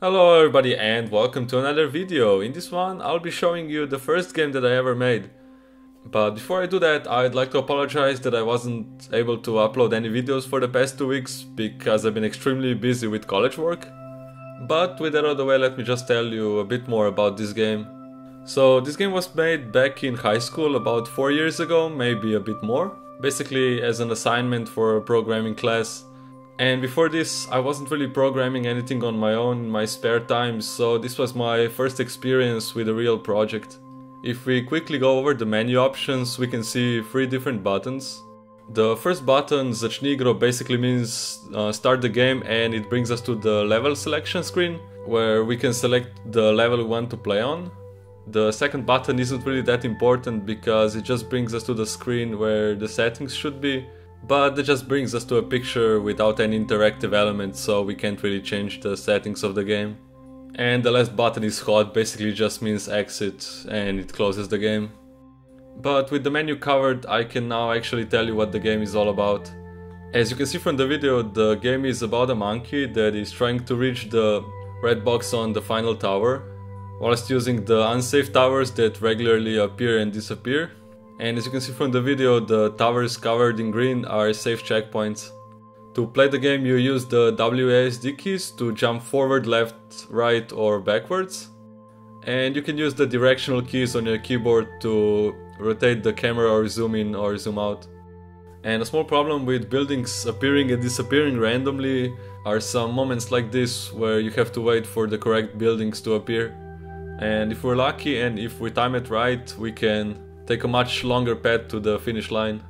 Hello everybody and welcome to another video. In this one I'll be showing you the first game that I ever made. But before I do that I'd like to apologize that I wasn't able to upload any videos for the past two weeks because I've been extremely busy with college work. But with that out of the way let me just tell you a bit more about this game. So this game was made back in high school about 4 years ago, maybe a bit more. Basically as an assignment for a programming class and before this, I wasn't really programming anything on my own in my spare time, so this was my first experience with a real project. If we quickly go over the menu options, we can see three different buttons. The first button, Zacznij gro, basically means uh, start the game and it brings us to the level selection screen, where we can select the level we want to play on. The second button isn't really that important because it just brings us to the screen where the settings should be, but that just brings us to a picture without any interactive elements, so we can't really change the settings of the game. And the last button is hot, basically just means exit and it closes the game. But with the menu covered, I can now actually tell you what the game is all about. As you can see from the video, the game is about a monkey that is trying to reach the red box on the final tower, whilst using the unsafe towers that regularly appear and disappear. And as you can see from the video, the towers covered in green are safe checkpoints. To play the game you use the WASD keys to jump forward, left, right or backwards. And you can use the directional keys on your keyboard to rotate the camera or zoom in or zoom out. And a small problem with buildings appearing and disappearing randomly are some moments like this where you have to wait for the correct buildings to appear. And if we're lucky and if we time it right, we can take a much longer path to the finish line.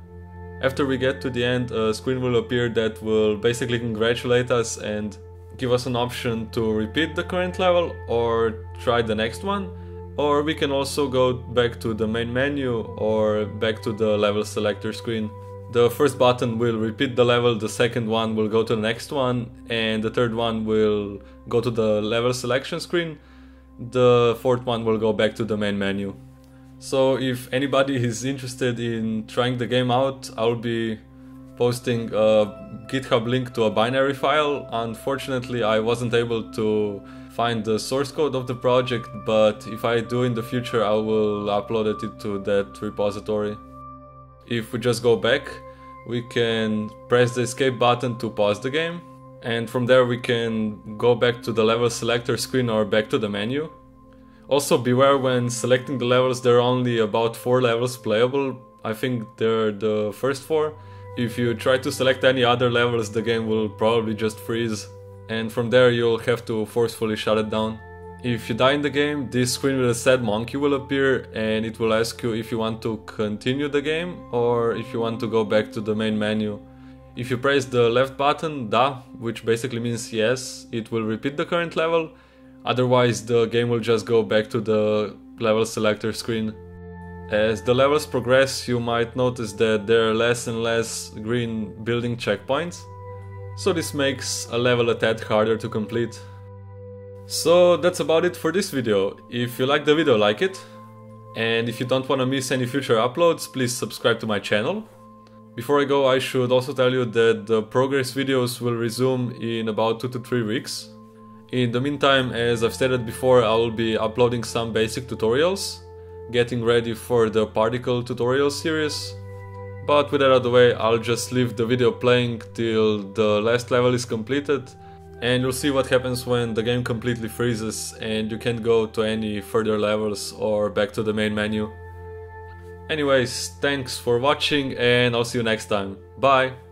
After we get to the end, a screen will appear that will basically congratulate us and give us an option to repeat the current level or try the next one. Or we can also go back to the main menu or back to the level selector screen. The first button will repeat the level, the second one will go to the next one, and the third one will go to the level selection screen. The fourth one will go back to the main menu. So if anybody is interested in trying the game out, I'll be posting a GitHub link to a binary file. Unfortunately, I wasn't able to find the source code of the project, but if I do in the future, I will upload it to that repository. If we just go back, we can press the escape button to pause the game. And from there we can go back to the level selector screen or back to the menu. Also beware when selecting the levels, there are only about 4 levels playable. I think they're the first 4. If you try to select any other levels, the game will probably just freeze. And from there you'll have to forcefully shut it down. If you die in the game, this screen with a sad monkey will appear and it will ask you if you want to continue the game or if you want to go back to the main menu. If you press the left button, da, which basically means yes, it will repeat the current level Otherwise the game will just go back to the level selector screen. As the levels progress you might notice that there are less and less green building checkpoints, so this makes a level a tad harder to complete. So that's about it for this video. If you like the video, like it. And if you don't want to miss any future uploads, please subscribe to my channel. Before I go, I should also tell you that the progress videos will resume in about 2 to 3 weeks. In the meantime, as I've stated before, I will be uploading some basic tutorials, getting ready for the particle tutorial series. But with that out of the way, I'll just leave the video playing till the last level is completed and you'll see what happens when the game completely freezes and you can't go to any further levels or back to the main menu. Anyways, thanks for watching and I'll see you next time. Bye!